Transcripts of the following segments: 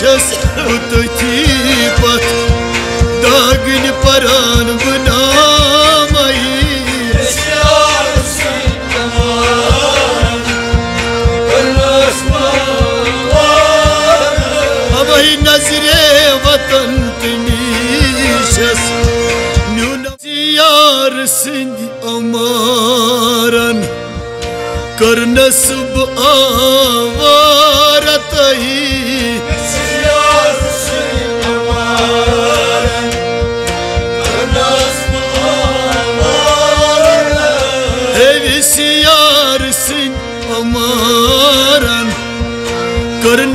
شس وتوتی پت داگن پران بنامایی Havayı nazire vatan temişes Nuna ziyarsın amaran Karnasıb avaratayı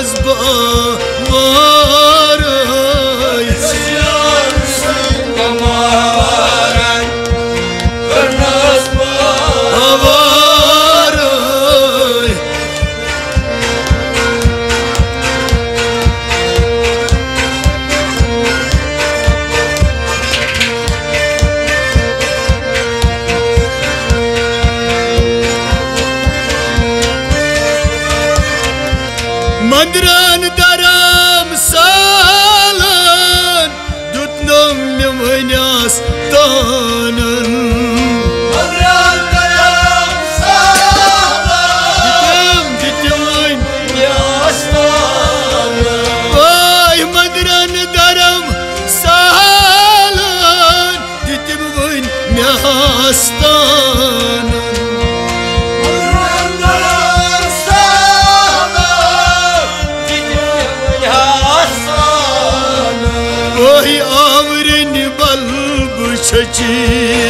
goes Mandran daram salan Dutnom yamanyas tanan Gittim gittim Vay madran daram salan Gittim vay miastanan ti.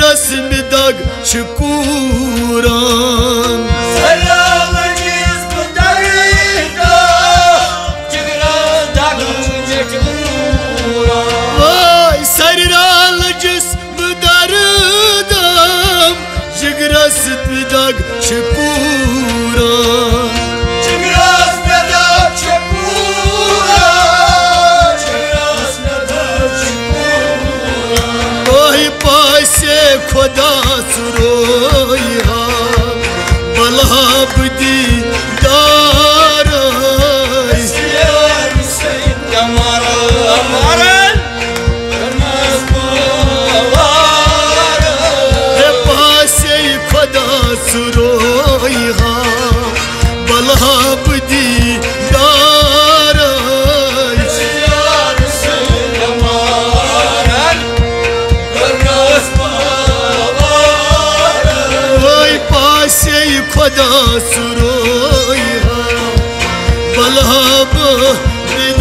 Cigrası mi dag şıkuran Vay sarılalı cizbı daridam Cigrası mi dag şıkuran Vay خدا سرو خدا سروی ها بلها به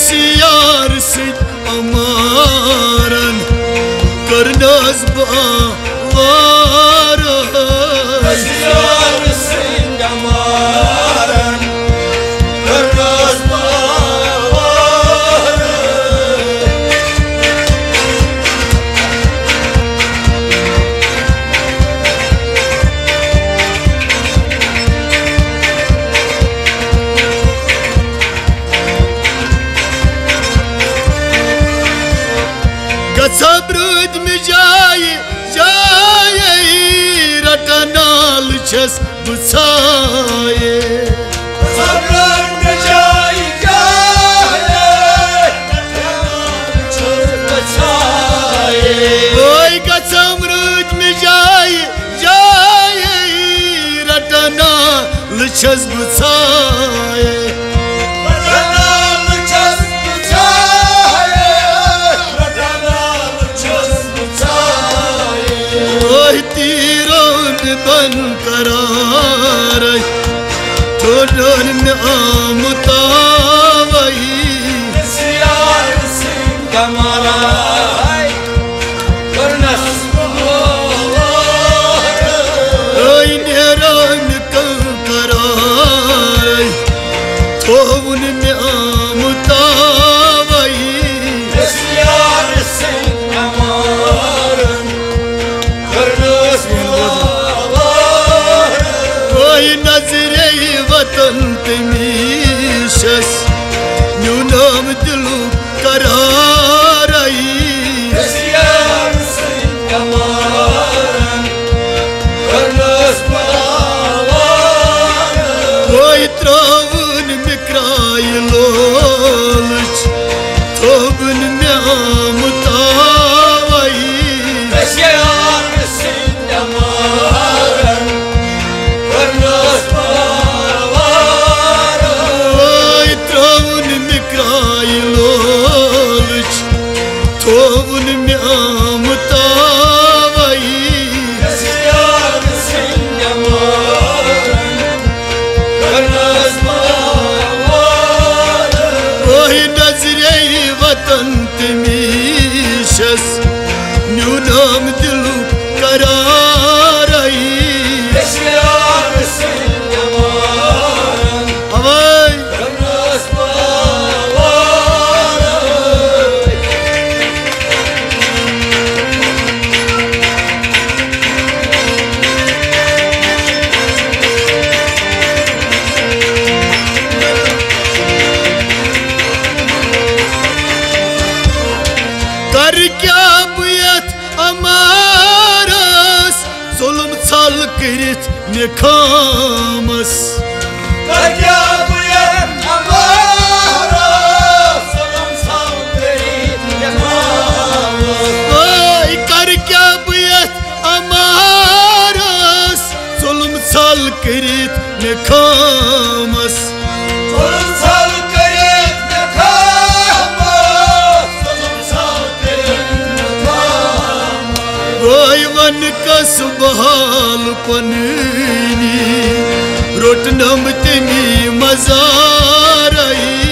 Ay visiyarsın amaran. Karnaz bağlarız जाए जाए रटनाल छस बुसाए ओए गसम जाए जाए रटना छस बुसाए النار Nunam dilu kararai Oy travun mikraylolich Tobun me amutavai New Dom de Lucará Çal kirit ne kamas. Ay kar kya buyat amaras. Zulüm çal kirit ne kamas कस बहाल पनी रोटनम तिनी मजार आई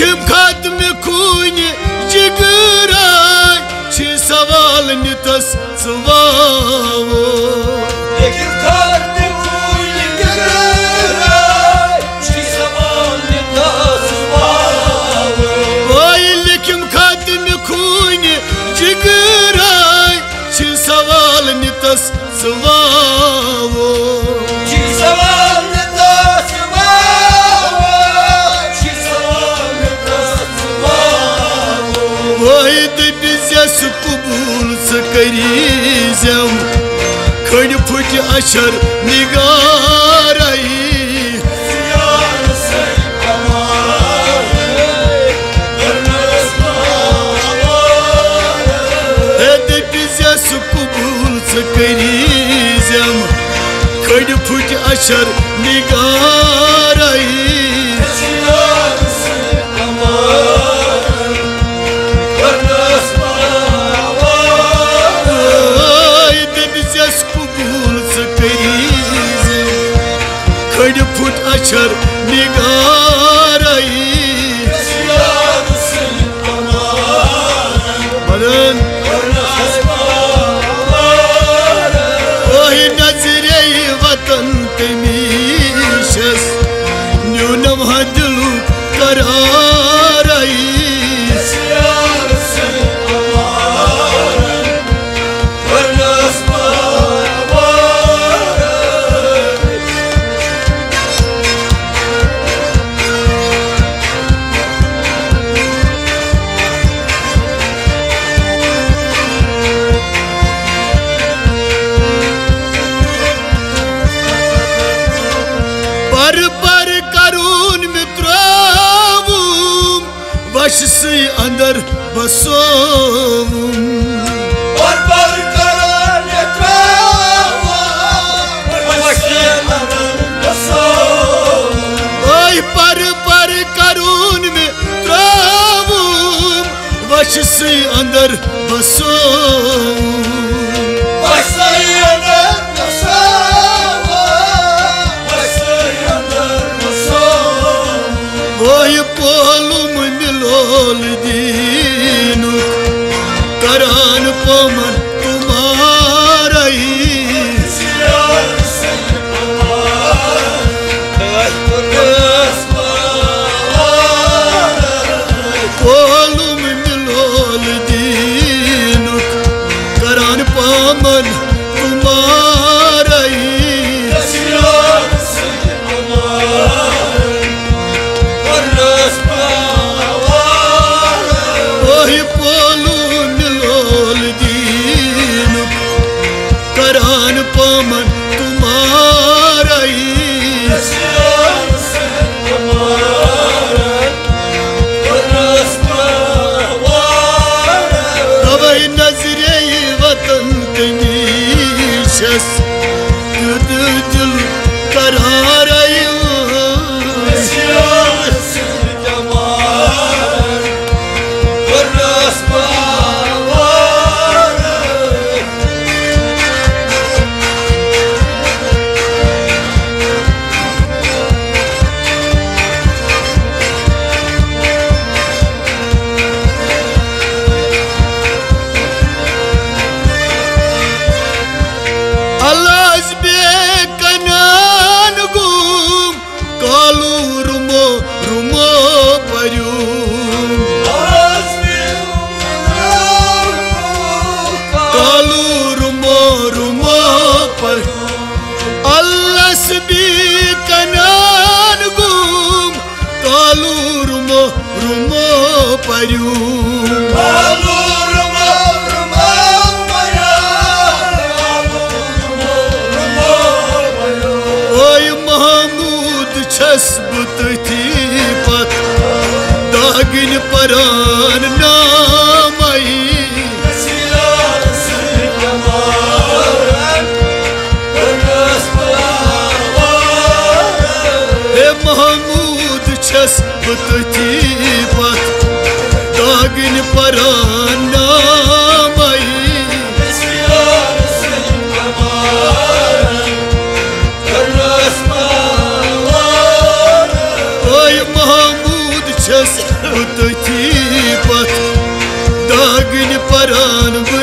Kim ki açar nigarayı. Sıkırız yam Kaydı puti açar nigarayı. अंदर बसो और पर करून में त्रावूं वश से अंदर बसो Karanlık Halas bekanan gum Kalu rumo rumo parium Halas bekanan gum Kalu rumo rumo parium Halas bekanan gum Kalu rumo rumo parium سبوت تیپت داغن پران نامائی Mahmud çes bu tüti Utöyti pat Dagın paran bınamayı